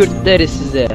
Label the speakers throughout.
Speaker 1: Kürtleri size.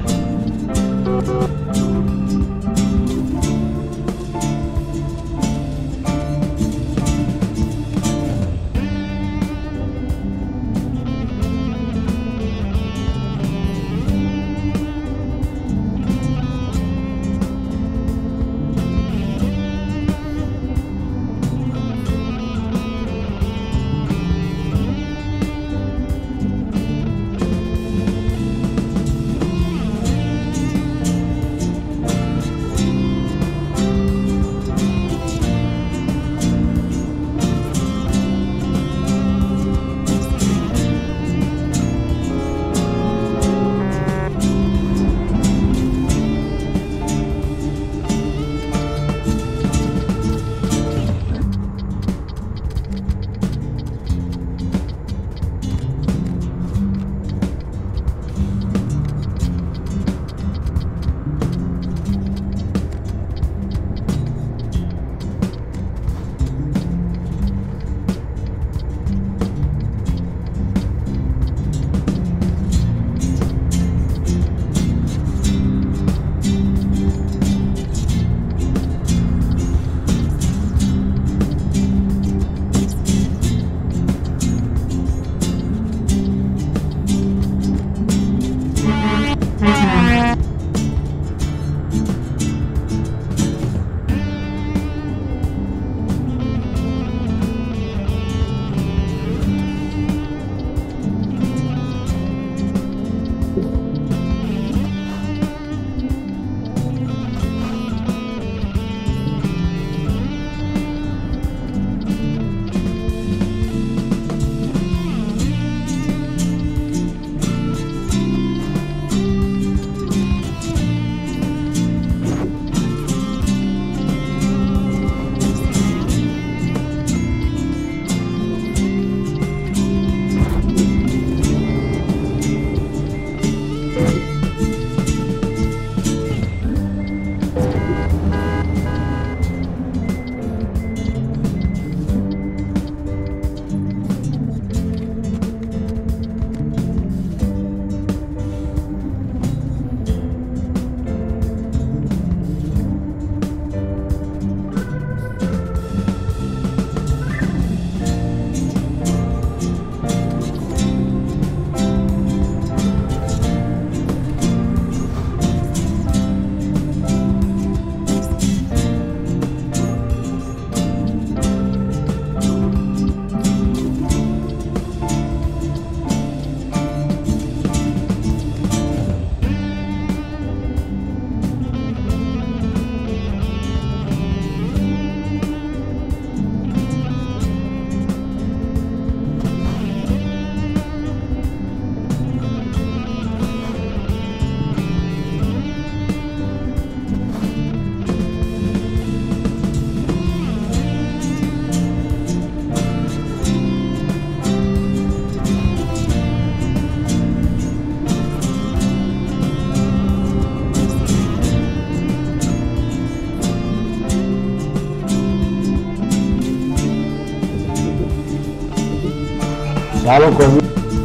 Speaker 2: Claro, conmigo.